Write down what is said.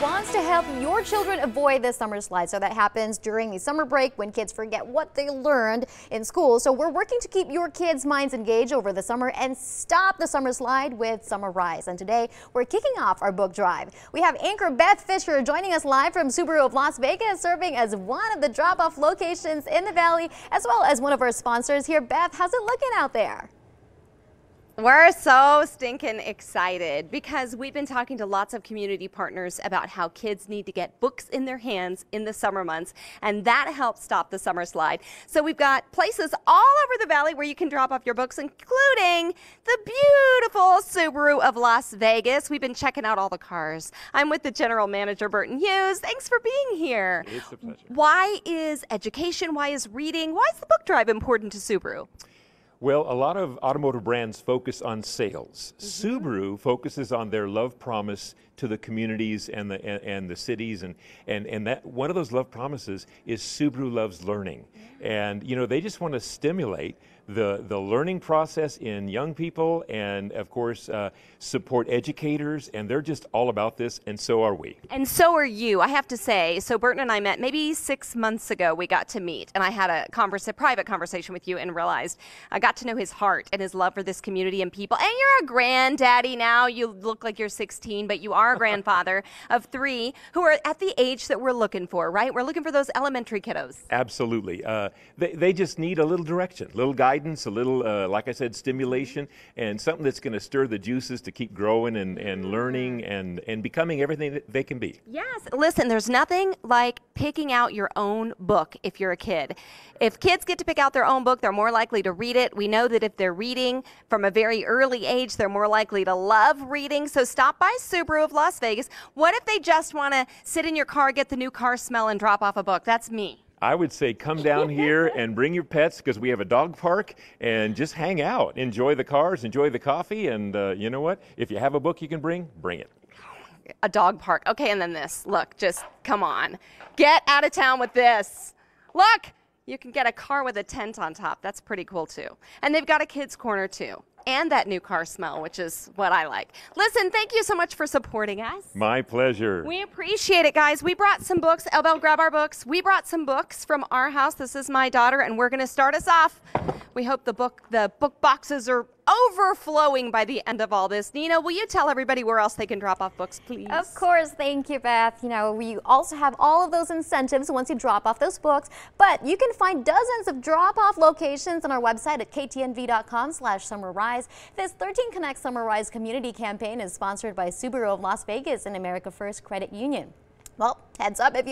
wants to help your children avoid the summer slide. So that happens during the summer break when kids forget what they learned in school. So we're working to keep your kids' minds engaged over the summer and stop the summer slide with Summer Rise. And today we're kicking off our book drive. We have anchor Beth Fisher joining us live from Subaru of Las Vegas, serving as one of the drop-off locations in the Valley, as well as one of our sponsors here. Beth, how's it looking out there? We're so stinking excited because we've been talking to lots of community partners about how kids need to get books in their hands in the summer months, and that helps stop the summer slide. So we've got places all over the valley where you can drop off your books, including the beautiful Subaru of Las Vegas. We've been checking out all the cars. I'm with the general manager, Burton Hughes. Thanks for being here. It's a pleasure. Why is education, why is reading, why is the book drive important to Subaru? Well, a lot of automotive brands focus on sales. Mm-hmm. Subaru focuses on their love promise to the communities and the and, and the cities and, and and that one of those love promises is Subaru loves learning. And you know, they just want to stimulate the the learning process in young people and of course uh, support educators and they're just all about this and so are we. And so are you. I have to say, so Burton and I met maybe six months ago. We got to meet, and I had a converse, a private conversation with you, and realized I got to know his heart and his love for this community and people. And you're a granddaddy now. You look like you're 16, but you are a grandfather of three who are at the age that we're looking for. Right? We're looking for those elementary kiddos. Absolutely. Uh, they, they just need a little direction, a little guidance, a little, uh, like I said, stimulation, and something that's going to stir the juices to keep growing and, and learning and, and becoming everything that they can be. Yes. Listen, there's nothing like picking out your own book if you're a kid. If kids get to pick out their own book, they're more likely to read it. We know that if they're reading from a very early age, they're more likely to love reading. So stop by Subaru of Las Vegas. What if they just want to sit in your car, get the new car smell, and drop off a book? That's me. I would say come down here and bring your pets because we have a dog park and just hang out. Enjoy the cars, enjoy the coffee, and uh, you know what? If you have a book you can bring, bring it. A dog park. Okay, and then this. Look, just come on. Get out of town with this. Look, you can get a car with a tent on top. That's pretty cool too. And they've got a kids' corner too. And that new car smell, which is what I like. Listen, thank you so much for supporting us. My pleasure. We appreciate it, guys. We brought some books. Elbel, grab our books. We brought some books from our house. This is my daughter, and we're going to start us off. We hope the book, the book boxes are overflowing by the end of all this. Nina, will you tell everybody where else they can drop off books, please? Of course, thank you, Beth. You know, we also have all of those incentives once you drop off those books, but you can find dozens of drop-off locations on our website at ktnv.com slash summerrise. This 13 Connect Summer Rise community campaign is sponsored by Subaru of Las Vegas and America First Credit Union. Well, heads up if you